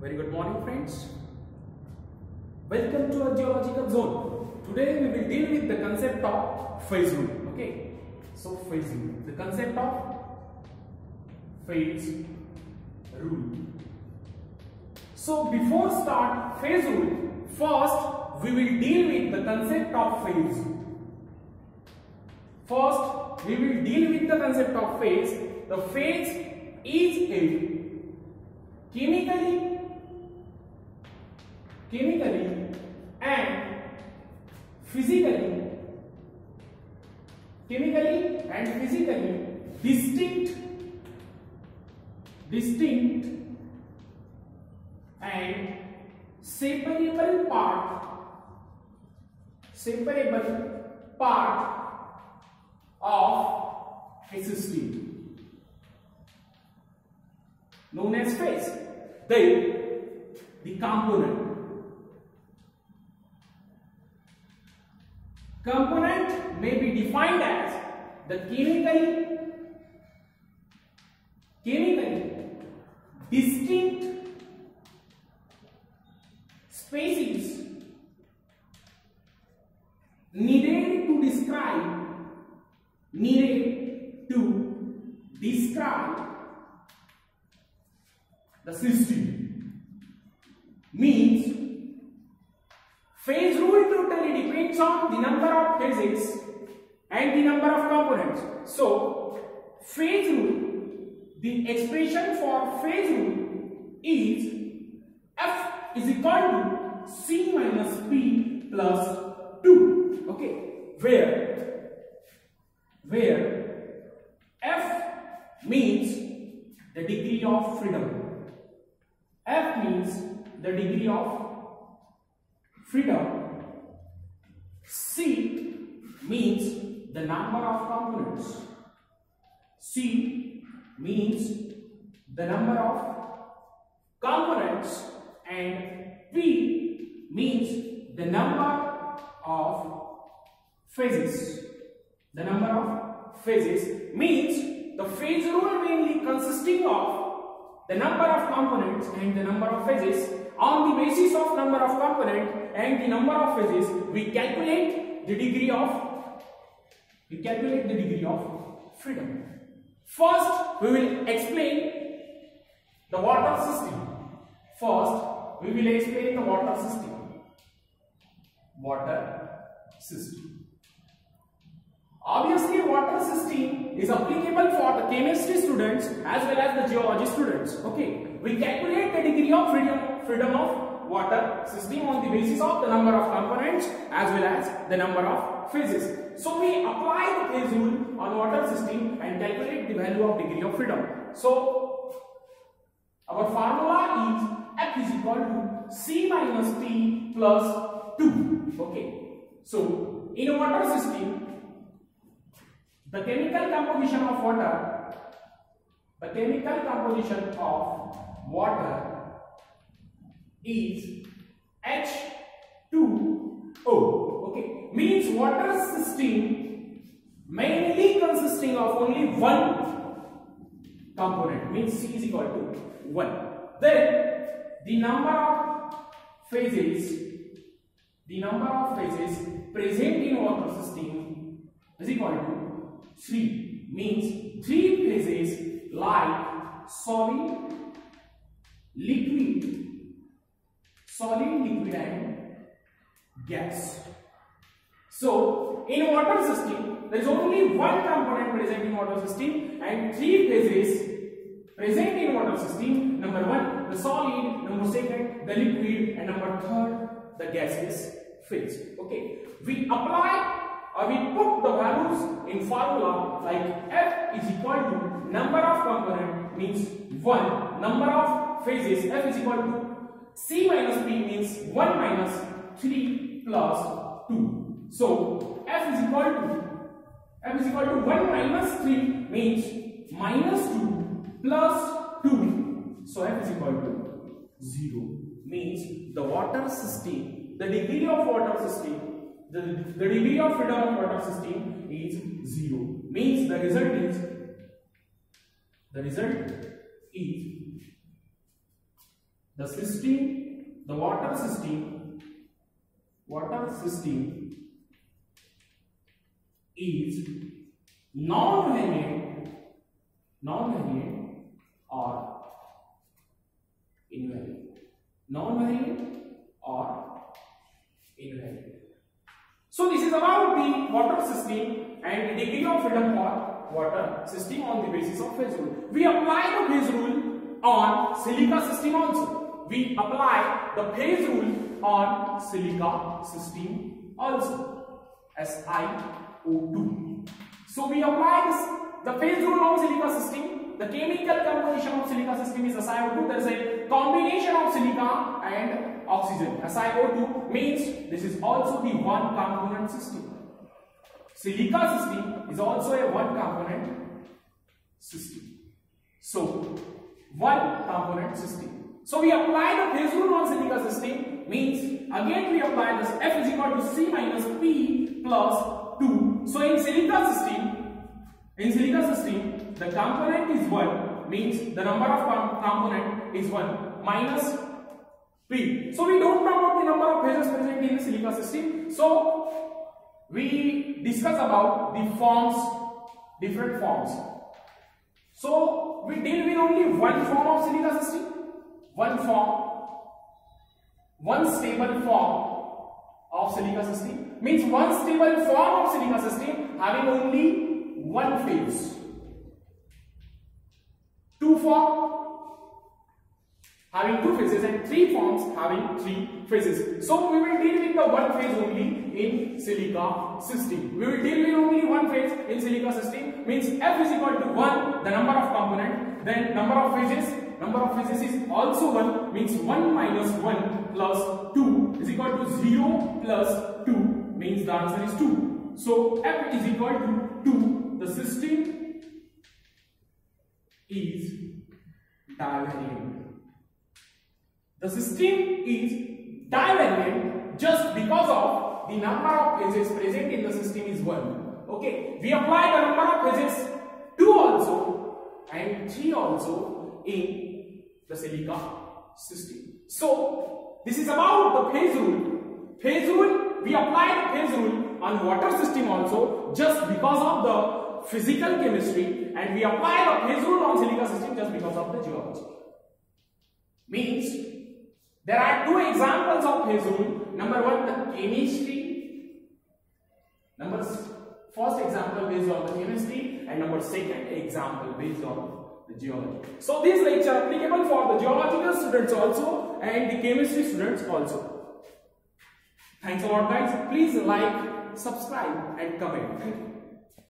Very good morning friends. Welcome to our geological zone. Today we will deal with the concept of phase rule. Okay. So phase rule. The concept of phase rule. So before start phase rule, first we will deal with the concept of phase. First we will deal with the concept of phase. The phase is a chemically chemically and physically. Chemically and physically distinct distinct and separable part separable part of a system known as phase then the component component may be defined as the chemically chemically distinct species needed to describe needed to describe the system. Means depends on the number of phases and the number of components. So phase rule the expression for phase rule is f is equal to c minus p plus 2 okay where? Where f means the degree of freedom. F means the degree of freedom c means the number of components. C means the number of components. And p means the number of phases. The number of phases means the phase rule mainly consisting of the number of components and the number of phases. On the basis of number of component and the number of phases we calculate the degree of we calculate the degree of freedom. First we will explain the water system. First we will explain the water system. Water system. Obviously, water system is applicable for the chemistry students as well as the geology students. Okay, we calculate the degree of freedom, freedom of water system on the basis of the number of components as well as the number of phases. So, we apply the phase rule on water system and calculate the value of degree of freedom. So, our formula is F is equal to C minus P plus 2. Okay, so in a water system, the chemical composition of water, the chemical composition of water is H2O. Okay, means water system mainly consisting of only one component, means C is equal to 1. Then the number of phases, the number of phases present in water system is equal to 3 means 3 phases like solid, liquid, solid, liquid and gas. So, in water system, there is only one component present in water system and 3 phases present in water system. Number 1, the solid, number 2, the liquid and number 3, the gaseous phase. Okay, we apply or we put the values in formula like F is equal to number of component means 1, number of phases F is equal to C minus P means 1 minus 3 plus 2. So F is equal to F is equal to 1 minus 3 means minus 2 plus 2. So F is equal to 0 means the water system, the degree of water system the, the degree of freedom of water system is 0 means the result is the result is the system, the water system, water system is non-variant, non-variant or invariant. Non-variant or invariant. So this is about the water system and the degree of freedom for water system on the basis of phase rule. We apply the phase rule on silica system also. We apply the phase rule on silica system also. SiO2. So we apply this, the phase rule on silica system. The chemical composition of silica system is SiO2. There is a combination of silica and oxygen. SiO2 means this is also the one component system. Silica system is also a one component system. So, one component system. So we apply the phase rule on silica system means again we apply this F is equal to C minus P plus 2. So in silica system, in silica system, the component is 1 means the number of com component is 1 minus P. So we don't know about the number of phases present in the silica system. So we discuss about the forms, different forms. So we deal with only one form of silica system, one form, one stable form of silica system means one stable form of silica system having only one phase. Two form having two phases and three forms having three phases. So we will deal with the one phase only in silica system. We will deal with only one phase in silica system means F is equal to 1 the number of component then number of phases number of phases is also 1 means 1 minus 1 plus 2 is equal to 0 plus 2 means the answer is 2. So F is equal to 2 the system is divariant. The system is divariant just because of the number of phases present in the system is 1. Okay, we apply the number of phases 2 also and 3 also in the silica system. So, this is about the phase rule. Phase rule, we apply the phase rule on water system also just because of the physical chemistry and we apply the phase rule on silica system just because of the geology. Means there are two examples of phase rule. Number one, the chemistry. Number first example based on the chemistry, and number second example based on the geology. So this lecture applicable for the geological students also and the chemistry students also. Thanks a lot guys. Please like, subscribe and comment.